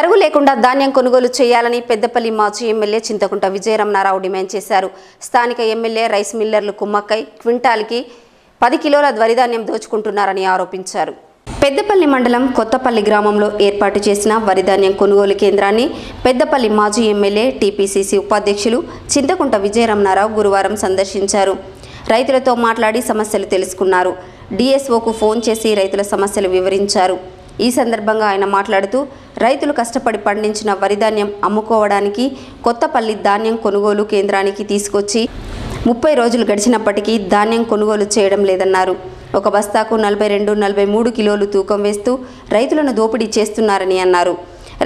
కరువు లేకుండా ధాన్యం కొనుగోలు చేయాలని పెద్దపల్లి మాజీ ఎమ్మెల్యే చింతకుంట విజయరమణారావు డిమాండ్ చేశారు. స్థానిక ఎమ్మెల్యే రైస్ మిల్లర్లు కుమ్మక్కై క్వింటాల్కి పది కిలోల వరిధాన్యం దోచుకుంటున్నారని ఆరోపించారు. పెద్దపల్లి మండలం కొత్తపల్లి గ్రామంలో ఏర్పాటు చేసిన వరిధాన్యం కొనుగోలు కేంద్రాన్ని పెద్దపల్లి మాజీ ఎమ్మెల్యే టీపీసీసీ ఉపాధ్యక్షులు చింతకుంట విజయరమణారావు గురువారం సందర్శించారు. రైతులతో మాట్లాడి సమస్యలు తెలుసుకున్నారు. డిఎస్ఓకు ఫోన్ చేసి రైతుల సమస్యలు వివరించారు. ఈ సందర్భంగా ఆయన మాట్లాడుతూ రైతులు కష్టపడి పండించిన వరిధాన్యం అమ్ముకోవడానికి కొత్తపల్లి ధాన్యం కొనుగోలు కేంద్రానికి తీసుకొచ్చి ముప్పై రోజులు గడిచినప్పటికీ ధాన్యం కొనుగోలు చేయడం లేదన్నారు. ఒక బస్తాకు నలభై రెండు నలభై మూడు కిలోలు తూకం వేస్తూ రైతులను దోపిడీ చేస్తున్నారని అన్నారు.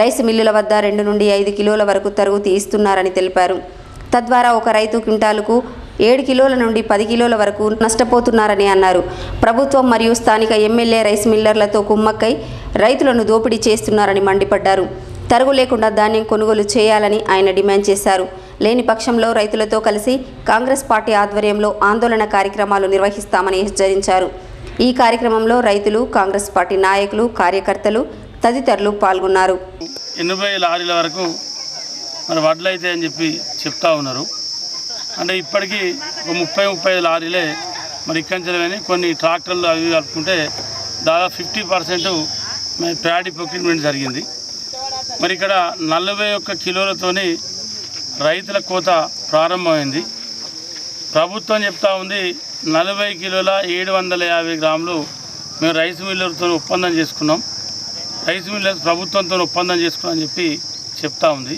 రైస్ మిల్లుల వద్ద రెండు నుండి ఐదు కిలోల వరకు తరుగు ఇస్తున్నారని తెలిపారు. తద్వారా ఒక రైతు క్వింటాలకు ఏడు కిలోల నుండి పది కిలోల వరకు నష్టపోతున్నారని అన్నారు. ప్రభుత్వం మరియు స్థానిక ఎమ్మెల్యే రైస్ మిల్లర్లతో కుమ్మక్కై రైతులను దోపిడీ చేస్తున్నారని మండిపడ్డారు. తరుగు లేకుండా ధాన్యం కొనుగోలు చేయాలని ఆయన డిమాండ్ చేశారు. లేని పక్షంలో రైతులతో కలిసి కాంగ్రెస్ పార్టీ ఆధ్వర్యంలో ఆందోళన కార్యక్రమాలు నిర్వహిస్తామని హెచ్చరించారు. ఈ కార్యక్రమంలో రైతులు కాంగ్రెస్ పార్టీ నాయకులు కార్యకర్తలు తదితరులు పాల్గొన్నారు. ఎనభై లారీల వరకు మరి వడ్లు అయితే అని చెప్పి చెప్తా ఉన్నారు. అంటే ఇప్పటికీ ఒక ముప్పై ముప్పై లారీలే మరి ఇక్కడి నుంచి కొన్ని ట్రాక్టర్లు అవి కలుపుకుంటే దాదాపు ఫిఫ్టీ పర్సెంట్ మరి ప్యాడీ ప్రొక్యూర్మెంట్ జరిగింది. మరి ఇక్కడ నలభై ఒక్క కిలోలతోని రైతుల కోత ప్రారంభమైంది. ప్రభుత్వం చెప్తా ఉంది నలభై కిలోల ఏడు వందల యాభై గ్రాములు మేము రైస్ మిల్లర్తో ఒప్పందం చేసుకున్నాం. రైస్ మిల్లర్స్ ప్రభుత్వంతో ఒప్పందం చేసుకున్నాం అని చెప్పి చెప్తా ఉంది.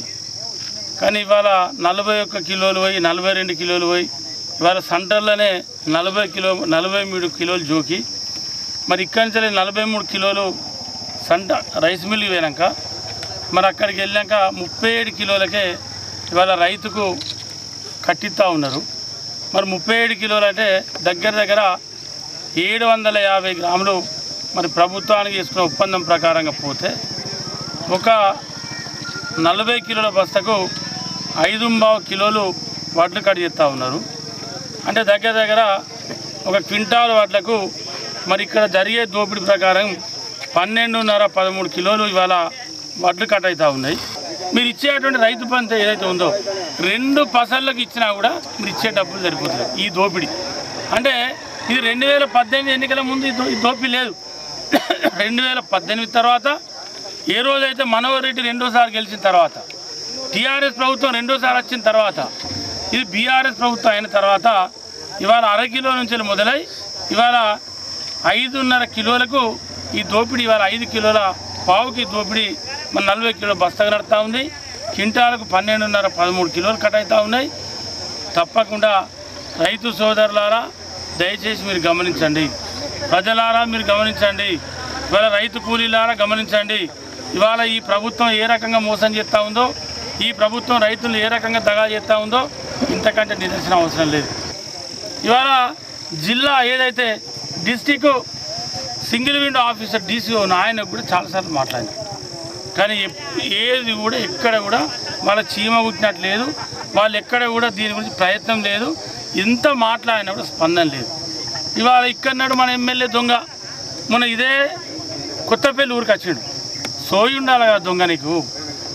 కానీ ఇవాళ నలభై ఒక్క కిలోలు పోయి నలభై రెండు కిలోలు పోయి ఇవాళ సెంటర్లోనే నలభై కిలో నలభై మూడు కిలోలు జోకి. మరి ఇక్కడి నుంచి నలభై మూడు కిలోలు సంట రైస్ మిల్లు పోయాక మరి అక్కడికి వెళ్ళాక ముప్పై ఏడు కిలోలకే ఇవాళ రైతుకు కట్టిస్తూ ఉన్నారు. మరి ముప్పై ఏడు కిలోలు అంటే దగ్గర దగ్గర ఏడు వందల యాభై గ్రాములు మరి ప్రభుత్వానికి ఇస్తున్న ఒప్పందం ప్రకారంగా పోతే ఒక నలభై కిలోల బస్తకు ఐదు కిలోలు వడ్లు కట్ చేస్తూ ఉన్నారు. అంటే దగ్గర దగ్గర ఒక క్వింటాల్ వడ్లకు మరి ఇక్కడ జరిగే దోపిడీ ప్రకారం పన్నెండున్నర పదమూడు కిలోలు ఇవాళ వడ్లు కట్ అవుతూ ఉన్నాయి. మీరు ఇచ్చేటువంటి రైతు పంత ఏదైతే ఉందో రెండు పసళ్ళకి ఇచ్చినా కూడా మీరు ఇచ్చే డబ్బులు సరిపోతుంది ఈ దోపిడీ. అంటే ఇది రెండు వేల పద్దెనిమిది ఎన్నికల ముందు ఈ దోపిడీ లేదు. రెండు వేల పద్దెనిమిది తర్వాత ఏ రోజైతే మనోహర్ రెడ్డి రెండోసారి గెలిచిన తర్వాత టీఆర్ఎస్ ప్రభుత్వం రెండోసారి వచ్చిన తర్వాత ఇది బీఆర్ఎస్ ప్రభుత్వం అయిన తర్వాత ఇవాళ అర కిలో నుంచి మొదలై ఇవాళ ఐదున్నర కిలోలకు ఈ దోపిడీ ఇవాళ ఐదు కిలోల పావుకి దోపిడీ మన నలభై కిలో బస్తగా నడుతూ ఉంది. క్వింటాలకు పన్నెండున్నర పదమూడు కిలోలు కట్ అవుతూ ఉన్నాయి. తప్పకుండా రైతు సోదరులారా దయచేసి మీరు గమనించండి. ప్రజలారా మీరు గమనించండి. ఇవాళ రైతు కూలీలారా గమనించండి. ఇవాళ ఈ ప్రభుత్వం ఏ రకంగా మోసం చేస్తూ ఉందో ఈ ప్రభుత్వం రైతులు ఏ రకంగా దగా చేస్తూ ఉందో ఇంతకంటే నిదర్శనం అవసరం లేదు. ఇవాళ జిల్లా ఏదైతే district single window officer DCO ఆయన కూడా చాలాసార్లు మాట్లాడింది కానీ ఎప్- ఏది కూడా ఎక్కడ కూడా వాళ్ళ చీమ పుట్టినట్టు లేదు. వాళ్ళు ఎక్కడ కూడా దీని గురించి ప్రయత్నం లేదు. ఎంత మాట్లాడినా కూడా స్పందన లేదు. ఇవాళ ఇక్కడన్నాడు మన ఎమ్మెల్యే దొంగ. మన ఇదే కొత్తపల్లి ఊరికి వచ్చిండు. సోయి ఉండాలి కదా దొంగ నీకు.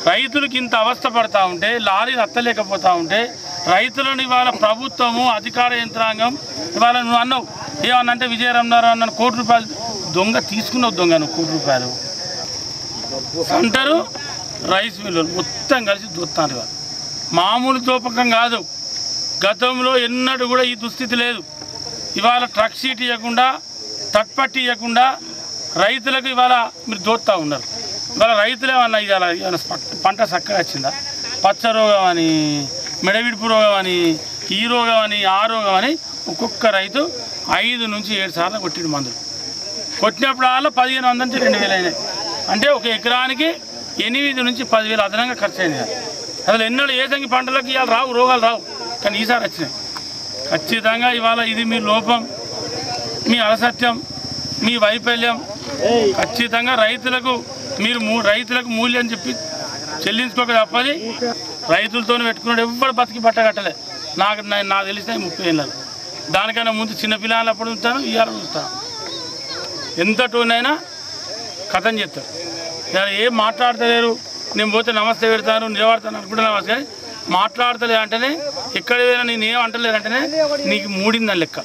రైతులకి ఇంత అవస్థ పడతా ఉంటే లారీలు అత్తలేకపోతూ ఉంటే రైతులను ఇవాళ ప్రభుత్వము అధికార యంత్రాంగం ఇవాళ నువ్వు అన్నావు. ఏమన్నా అంటే విజయరమణారావు అన్న కోటి రూపాయలు దొంగ తీసుకున్న దొంగ నువ్వు కోటి రూపాయలు. అంటారు రైస్ మిల్లు మొత్తం కలిసి దొత్తారు మామూలు దోపకం కాదు. గతంలో ఎన్నడూ కూడా ఈ దుస్థితి లేదు. ఇవాళ ట్రక్ సీట్ ఇవ్వకుండా తట్పట్టి ఇవ్వకుండా రైతులకు ఇవాళ మీరు దోత్తా ఉన్నారు. ఇవాళ రైతులు ఏమన్నా ఇవాళ ఏమైనా పంట చక్కగా వచ్చిందా? పచ్చ రోగం అని మెడవిడుపు రోగం అని ఈ రోగం అని ఆ రోగం అని ఒక్కొక్క రైతు ఐదు నుంచి ఏడు సార్లు కొట్టిడు మందులు. కొట్టినప్పుడు అలా పదిహేను వందల నుంచి రెండు వేలు అయినాయి. అంటే ఒక ఎకరానికి ఎనిమిది నుంచి పదివేలు అదనంగా ఖర్చు అయినాయి అసలు ఎన్నడూ ఏసంగి పంటలకు ఇవాళ రావు రోగాలు రావు. కానీ ఈసారి వచ్చినాయి. ఖచ్చితంగా ఇవాళ ఇది మీ లోపం మీ అలసత్యం మీ వైఫల్యం. ఖచ్చితంగా రైతులకు మీరు మూ- రైతులకు మూల్యం చెప్పి చెల్లించుకోక తప్పది. రైతులతో పెట్టుకున్నాడు ఎవ్వరు బతికి పట్టగట్టలే నాకు నాకు తెలిసిన ముప్పై ఏళ్ళలో. దానికన్నా ముందు చిన్నపిల్లలు అప్పుడు ఉంటాను ఇవాళ చూస్తాను ఎంత టోన్ కథం చెప్తారు. ఇవాళ ఏం మాట్లాడతలేరు. నేను పోతే నమస్తే పెడతాను నిలబడతాను అనుకుంటున్నాను కానీ మాట్లాడతలే అంటేనే ఎక్కడ పోయినా నేను ఏం అంటలేదు అంటేనే నీకు మూడిందని లెక్క.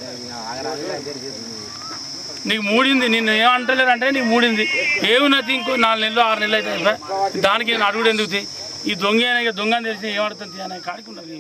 నీకు మూడింది నేను ఏం అంటలేరు అంటే నీకు మూడింది. ఏమున్నది ఇంకో నాలుగు నెలలు ఆరు నెలలు అయితే దానికి నేను అడుగుడు ఎందుకు తీ? ఈ దొంగ అయినా దొంగ అని తెలిసి ఏమడుతుంది అనే కాడికి ఉన్నది.